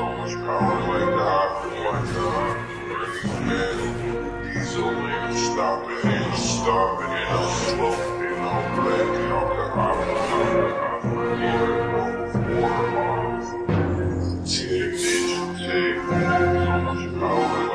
so much power like that. Oh my god, really man. Diesel ain't stopping, ain't stopping, ain't no smoking, ain't no blacking out the hot water. Take, take, take. So much power.